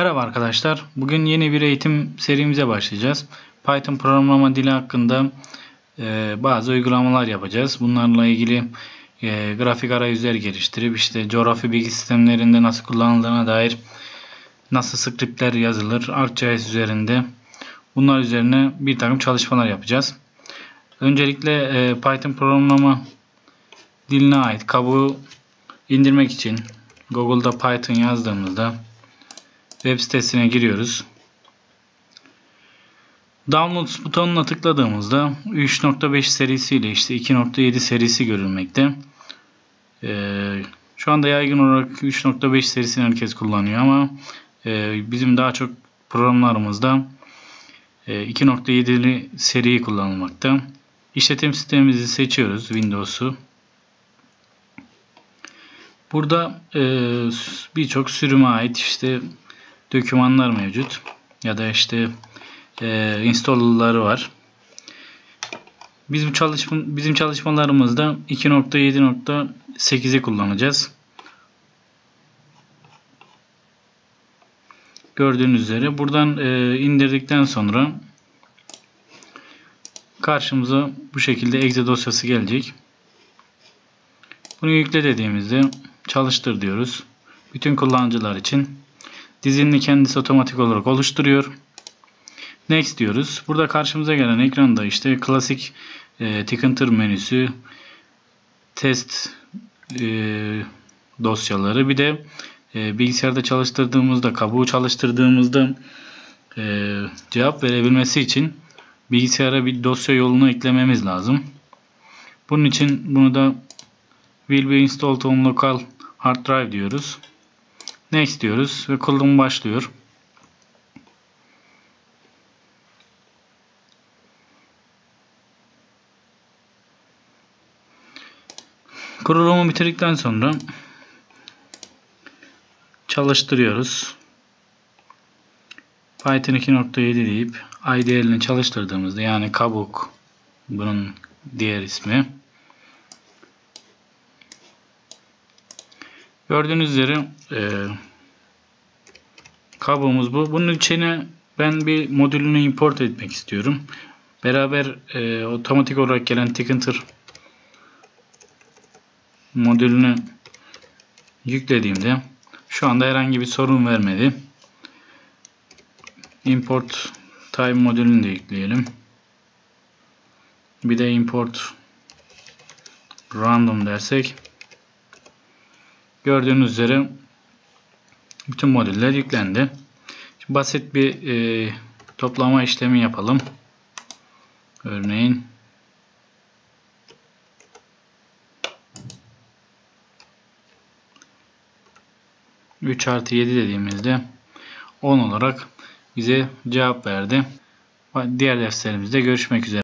Merhaba arkadaşlar. Bugün yeni bir eğitim serimize başlayacağız. Python programlama dili hakkında e, bazı uygulamalar yapacağız. Bunlarla ilgili e, grafik arayüzler geliştirip işte coğrafi bilgi sistemlerinde nasıl kullanıldığına dair nasıl skriptler yazılır, ArcGIS üzerinde bunlar üzerine bir takım çalışmalar yapacağız. Öncelikle e, Python programlama diline ait kabuğu indirmek için Google'da Python yazdığımızda web sitesine giriyoruz. Downloads butonuna tıkladığımızda 3.5 serisiyle işte 2.7 serisi görülmekte. Ee, şu anda yaygın olarak 3.5 serisini herkes kullanıyor ama e, bizim daha çok programlarımızda e, 2.7'li seriyi kullanılmakta. İşletim sistemimizi seçiyoruz. Windows'u. Burada e, birçok sürüme ait işte dokümanlar mevcut. Ya da işte e, installer'ları var. Bizim çalışma bizim çalışmalarımızda 2.7.8'i kullanacağız. Gördüğünüz üzere buradan e, indirdikten sonra karşımıza bu şekilde exe dosyası gelecek. Bunu yükle dediğimizde çalıştır diyoruz. Bütün kullanıcılar için dizini kendisi otomatik olarak oluşturuyor. Next diyoruz. Burada karşımıza gelen ekranda işte klasik e, Tkinter menüsü, test e, dosyaları bir de e, bilgisayarda çalıştırdığımızda, kabuğu çalıştırdığımızda e, cevap verebilmesi için bilgisayara bir dosya yolunu eklememiz lazım. Bunun için bunu da will be installed on local hard drive diyoruz. Next diyoruz ve kurulum başlıyor. Kurulumu bitirdikten sonra çalıştırıyoruz. Python 2.7 deyip IDL'ini çalıştırdığımızda yani kabuk bunun diğer ismi Gördüğünüz üzere e, kabuğumuz bu. Bunun içine ben bir modülünü import etmek istiyorum. Beraber e, otomatik olarak gelen Tkinter modülünü yüklediğimde şu anda herhangi bir sorun vermedi. Import time modülünü de yükleyelim. Bir de import random dersek Gördüğünüz üzere bütün modüller yüklendi. Şimdi basit bir e, toplama işlemi yapalım. Örneğin üç artı yedi dediğimizde 10 olarak bize cevap verdi. Diğer derslerimizde görüşmek üzere.